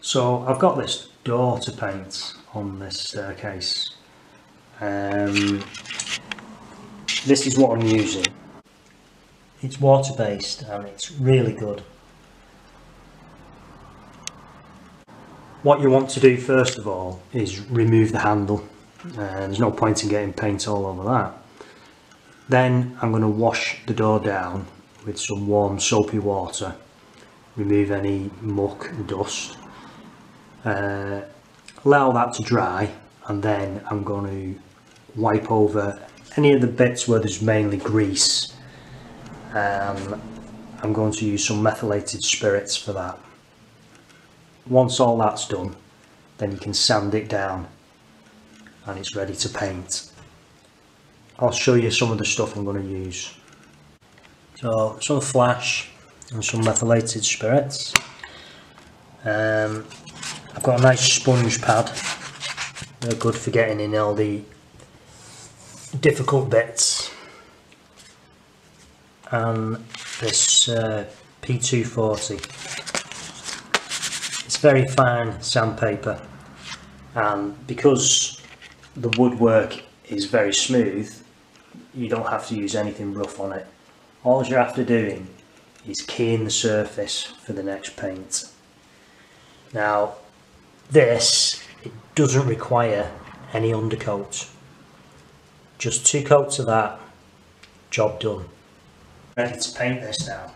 So I've got this door to paint on this staircase. Um, this is what I'm using. It's water based and it's really good. What you want to do first of all is remove the handle. Uh, there's no point in getting paint all over that. Then I'm going to wash the door down with some warm soapy water. Remove any muck and dust. Uh, allow that to dry and then I'm going to wipe over any of the bits where there's mainly grease um, I'm going to use some methylated spirits for that once all that's done then you can sand it down and it's ready to paint I'll show you some of the stuff I'm going to use. So some flash and some methylated spirits. Um, I've got a nice sponge pad. They're good for getting in all the difficult bits. And this uh, P240 it's very fine sandpaper. And because the woodwork is very smooth you don't have to use anything rough on it. All you're after doing is keying the surface for the next paint. Now this it doesn't require any undercoat. Just two coats of that job done. Ready to paint this now.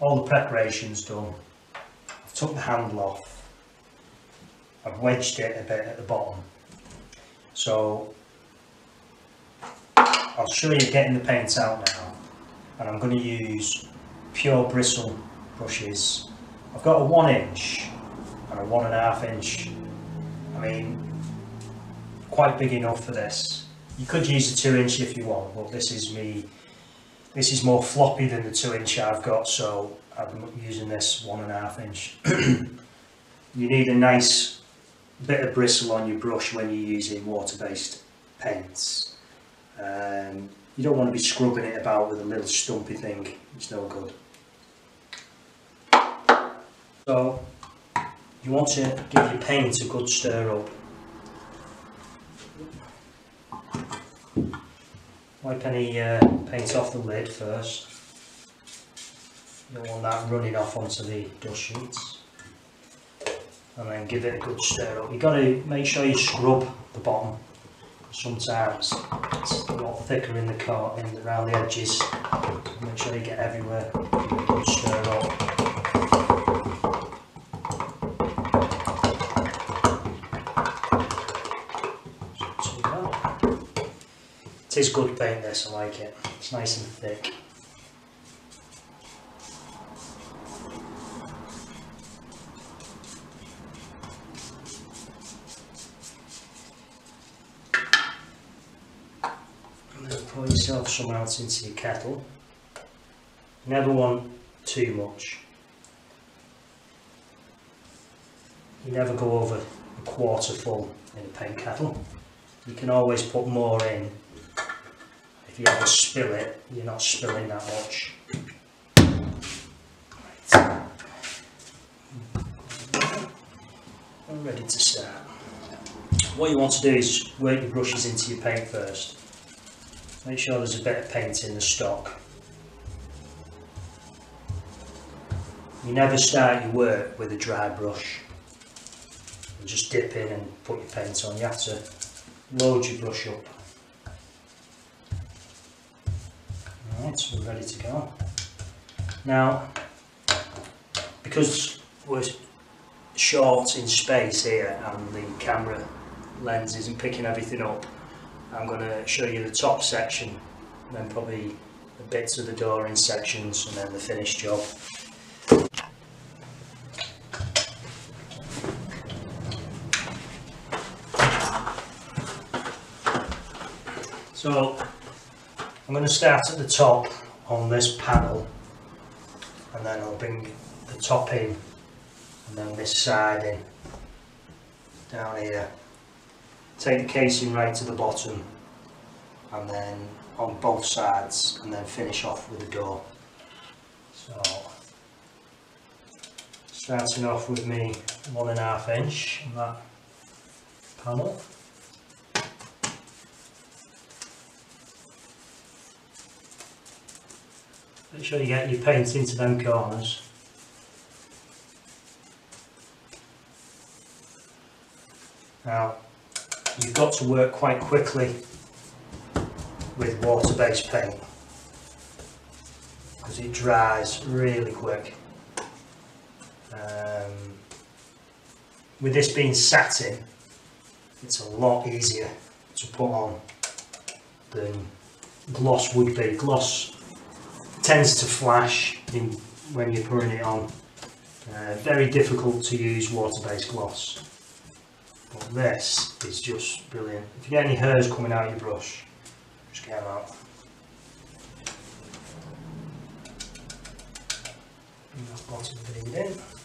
All the preparations done. I've took the handle off. I've wedged it a bit at the bottom. So I'll show you getting the paint out now. And I'm going to use pure bristle brushes. I've got a one inch and a one and a half inch. I mean quite big enough for this. You could use a two inch if you want but this is me this is more floppy than the two inch I've got so I'm using this one and a half inch. You need a nice bit of bristle on your brush when you're using water-based paints um, you don't want to be scrubbing it about with a little stumpy thing. It's no good. So you want to give your paint a good stir up. Wipe any uh, paint off the lid first. You don't want that running off onto the dust sheets. And then give it a good stir up. You've got to make sure you scrub the bottom. Sometimes it's a lot thicker in the car in around the edges. Make sure you get everywhere. Good stir up. It is good paint this, I like it. It's nice and thick. Some out into your kettle. Never want too much. You never go over a quarter full in a paint kettle. You can always put more in. If you ever spill it, you're not spilling that much. Right. I'm ready to start. What you want to do is work your brushes into your paint first. Make sure there's a bit of paint in the stock. You never start your work with a dry brush. You just dip in and put your paint on. You have to load your brush up. Alright, so we're ready to go. Now, because we're short in space here and the camera lens isn't picking everything up, I'm going to show you the top section and then probably the bits of the door in sections and then the finished job. So I'm going to start at the top on this panel and then I'll bring the top in and then this side in down here take the casing right to the bottom and then on both sides and then finish off with the door. So, starting off with me one and a half inch on that panel. Make sure you get your paint into them corners. Now, you've got to work quite quickly with water-based paint because it dries really quick. Um, with this being satin, it's a lot easier to put on than gloss would be. Gloss tends to flash in, when you're putting it on. Uh, very difficult to use water-based gloss. But this is just brilliant. If you get any hairs coming out of your brush, just get them out. Bring that bottom bead in.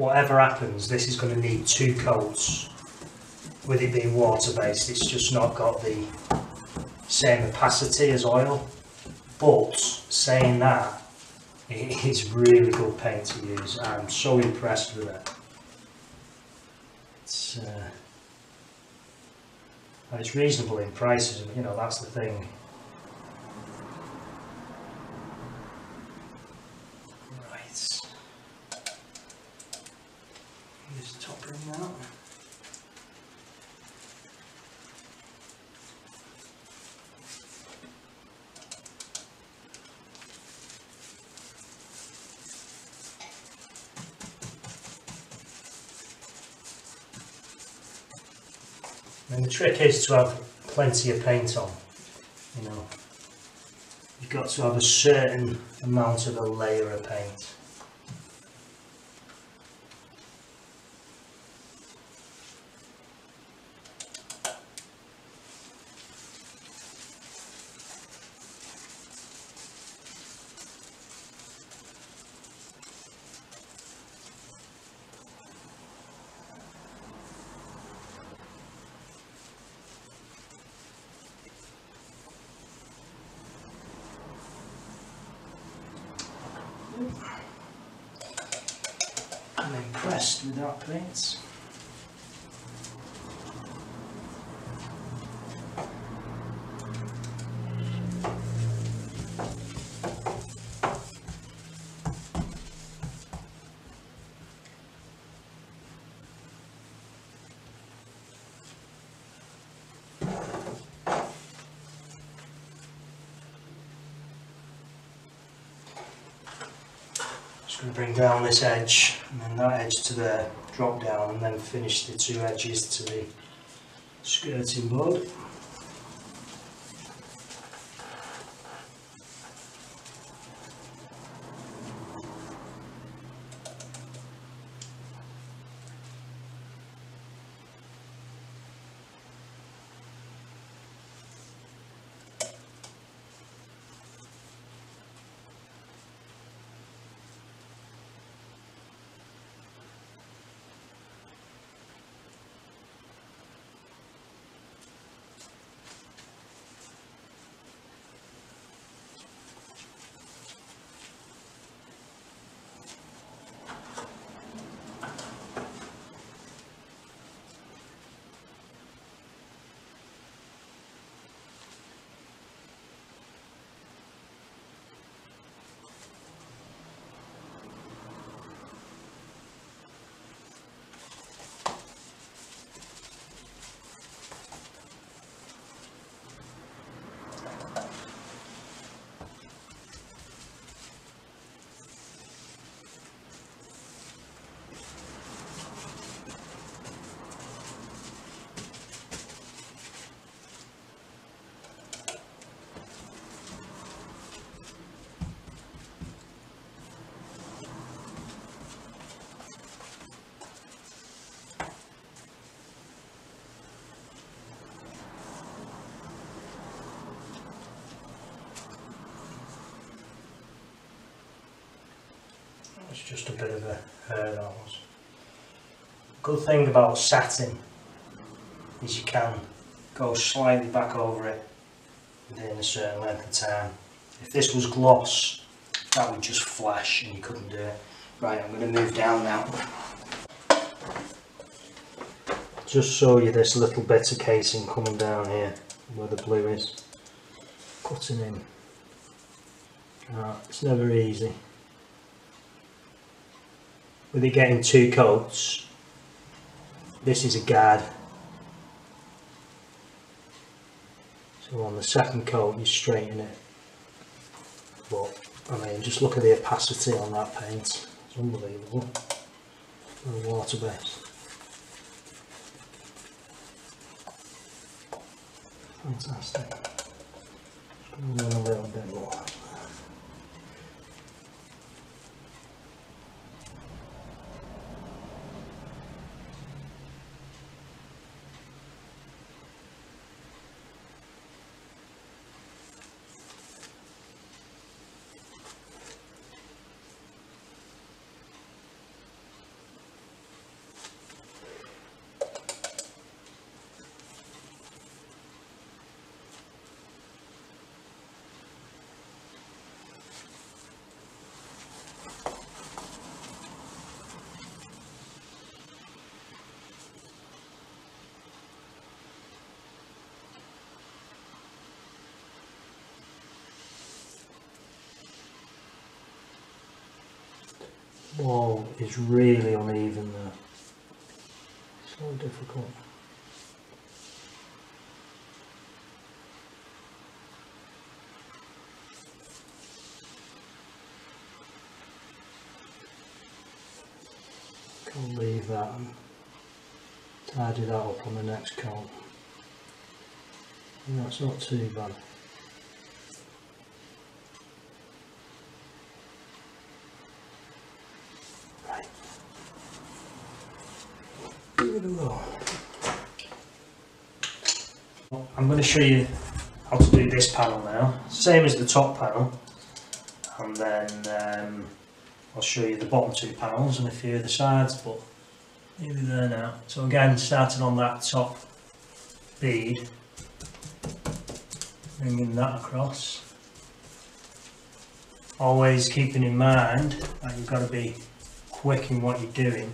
Whatever happens, this is going to need two coats. With it being water based, it's just not got the same opacity as oil. But saying that, it is really good paint to use. I'm so impressed with it. It's, uh, it's reasonable in prices, you know that's the thing. Right. Use the top ring now. And the trick is to have plenty of paint on, you know. You've got to have a certain amount of a layer of paint. I'm with. Just going to bring down this edge and then that edge to there, drop down and then finish the two edges to the skirting board. Just a bit of a hair that was. Good thing about satin is you can go slightly back over it within a certain length of time. If this was gloss, that would just flash and you couldn't do it. Right, I'm going to move down now. Just show you this little bit of casing coming down here where the blue is. Cutting in. Ah, it's never easy. With it getting two coats, this is a guard. So on the second coat you straighten it. But I mean just look at the opacity on that paint. It's unbelievable. And water based. Fantastic. Just gonna run a little bit more. Wall is really uneven there. So difficult. Can't leave that and tidy that up on the next coat. And that's not too bad. Right. Give it a go. Well, I'm going to show you how to do this panel now. Same as the top panel. And then um, I'll show you the bottom two panels and a few of the sides, but nearly there now. So again, starting on that top bead, bringing that across. Always keeping in mind that you've got to be quick in what you're doing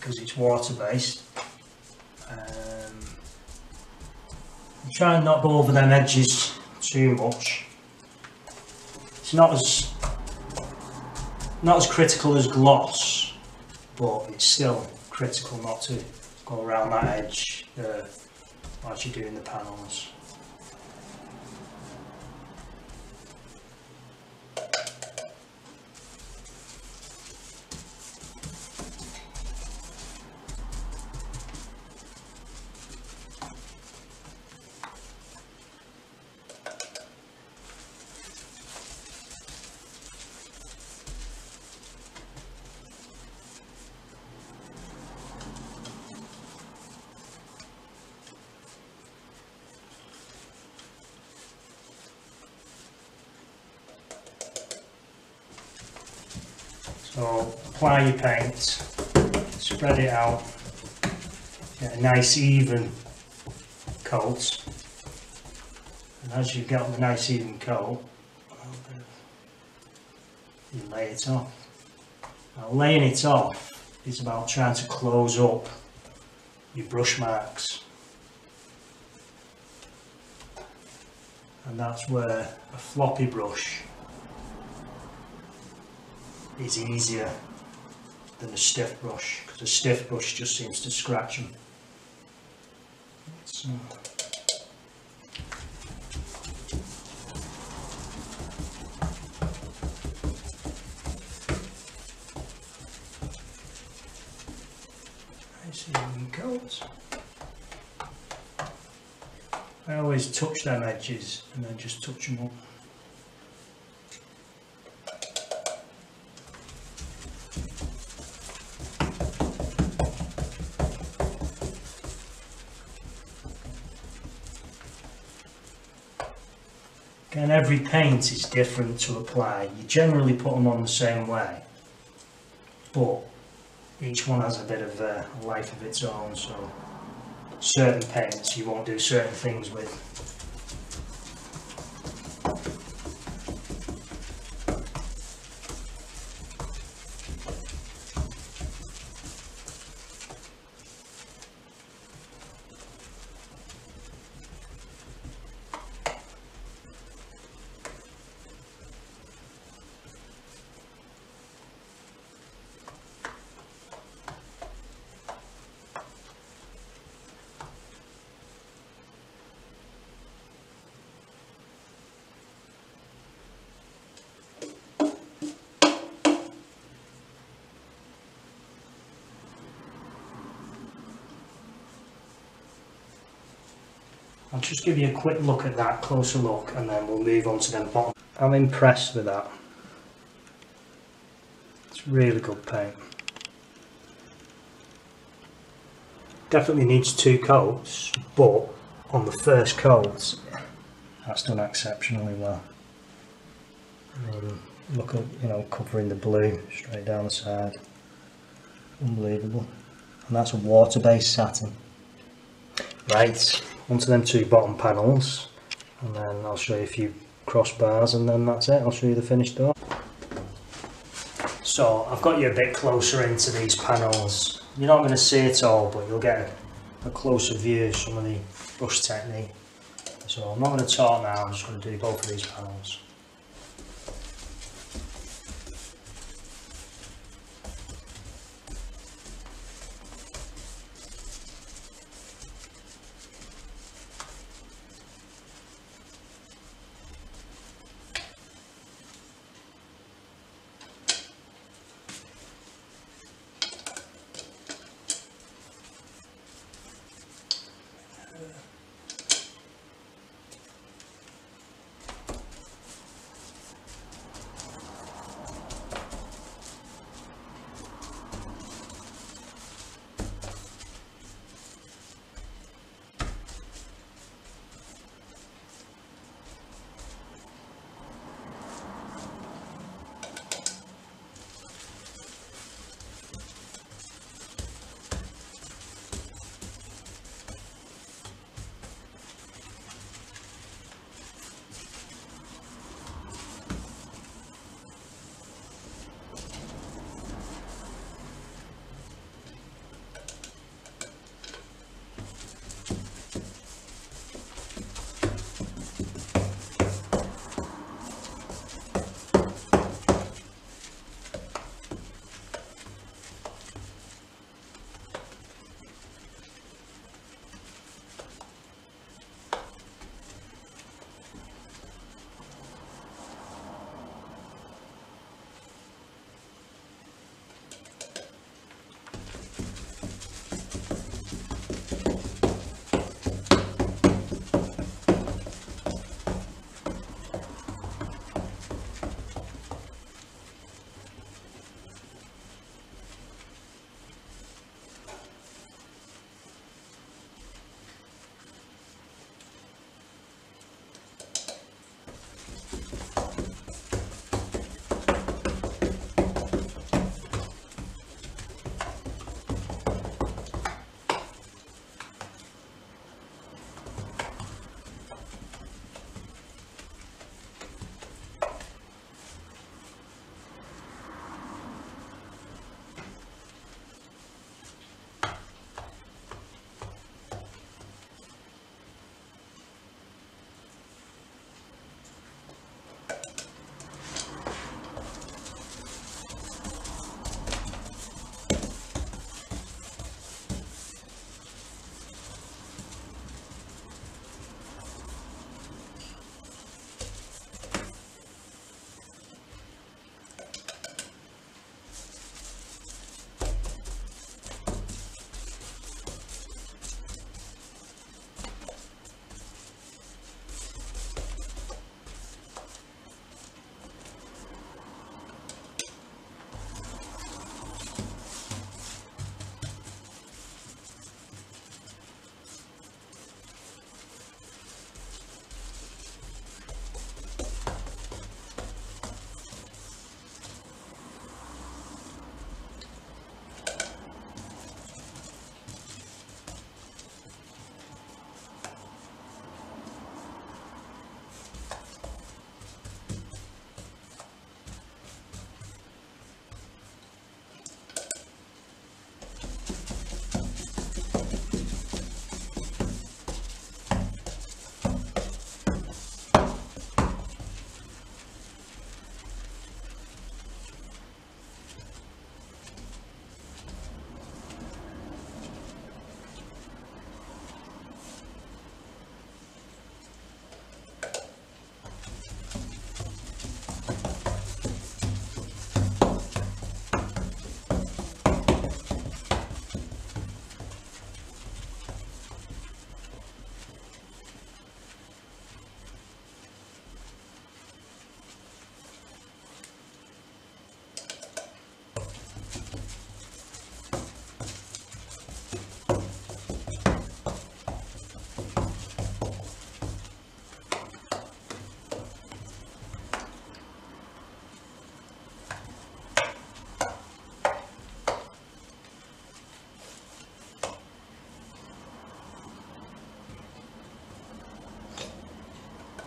because it's water based. Um, try and not go over them edges too much. It's not as not as critical as gloss, but it's still critical not to go around that edge uh, whilst you're doing the panels. So apply your paint, spread it out, get a nice even coat. And as you get a nice even coat, you lay it off. Now laying it off is about trying to close up your brush marks. And that's where a floppy brush is easier than a stiff brush because a stiff brush just seems to scratch them. So. I always touch them edges and then just touch them up. Every paint is different to apply. You generally put them on the same way, but each one has a bit of uh, a life of its own. So certain paints you won't do certain things with. I'll just give you a quick look at that, closer look, and then we'll move on to the bottom. I'm impressed with that. It's really good paint. Definitely needs two coats, but on the first coat, that's done exceptionally well. Mean, look at, you know, covering the blue straight down the side. Unbelievable. And that's a water-based satin. Right, onto them two bottom panels and then I'll show you a few crossbars and then that's it, I'll show you the finished door. So I've got you a bit closer into these panels. You're not going to see it all but you'll get a, a closer view of some of the brush technique. So I'm not going to talk now, I'm just going to do both of these panels.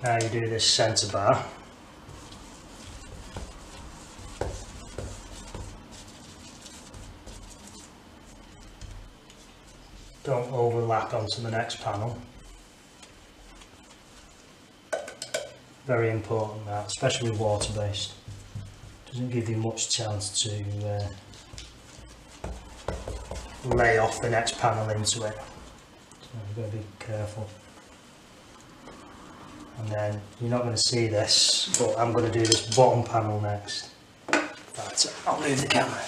Now you do this centre bar. Don't overlap onto the next panel. Very important that, especially with water based. Doesn't give you much chance to uh, lay off the next panel into it. So you've got to be careful. And then you're not going to see this, but I'm going to do this bottom panel next. That's it. I'll move the camera.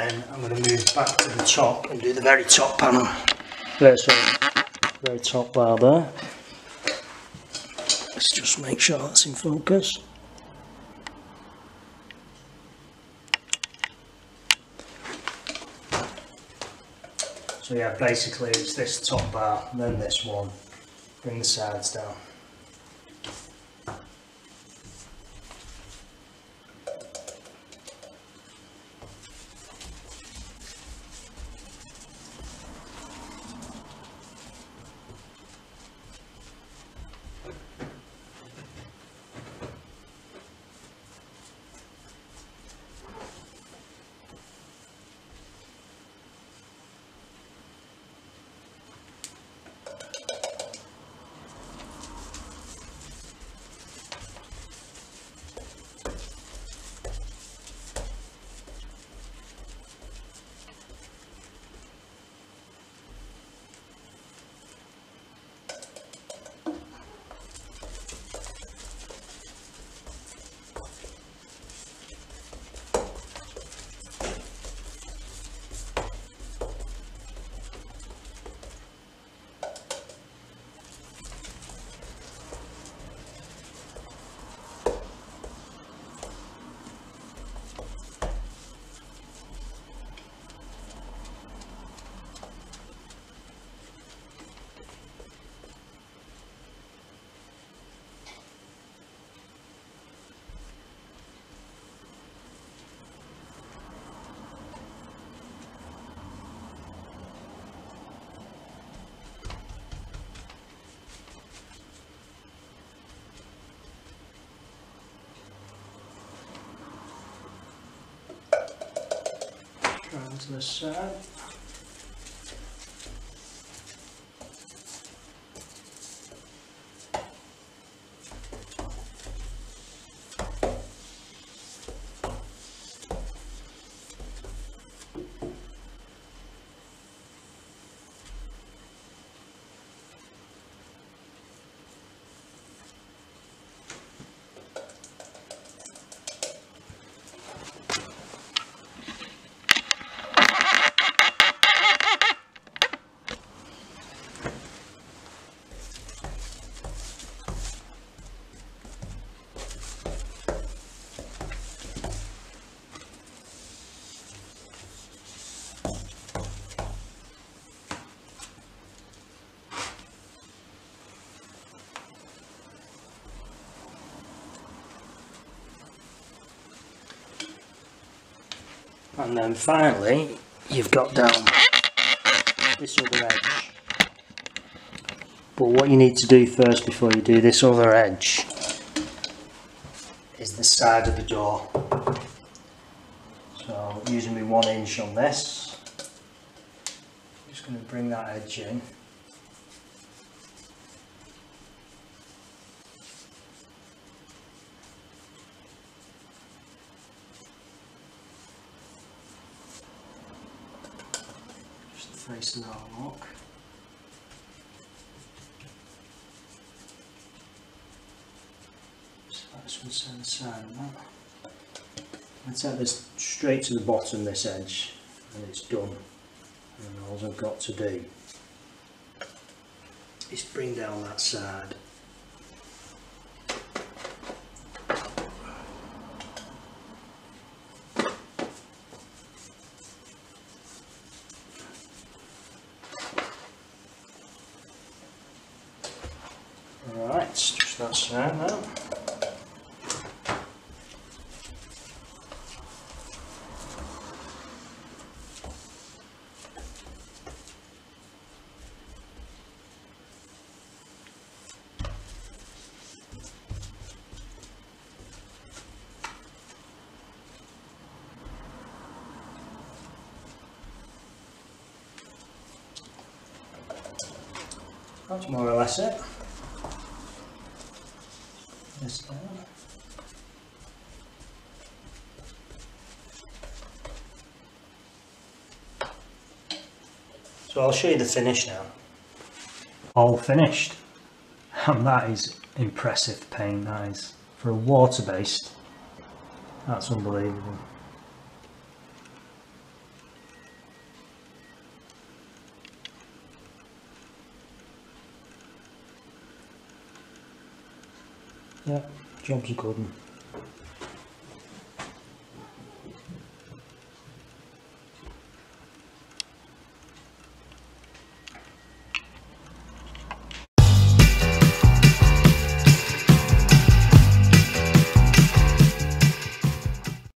And I'm going to move back to the top and do the very top panel. Sorry, very top bar there. Let's just make sure that's in focus. So yeah, basically it's this top bar, then this one, bring the sides down. Round to the And then finally, you've got down this other edge. But what you need to do first before you do this other edge is the side of the door. So using me one inch on this, just going to bring that edge in. Just the face lock. So that's one side side of that. I take this straight to the bottom this edge and it's done. And all I've got to do is bring down that side. That's more or less it. This down. So I'll show you the finish now. All finished. And that is impressive paint, that is. For a water based, that's unbelievable. Yeah, job's a good one.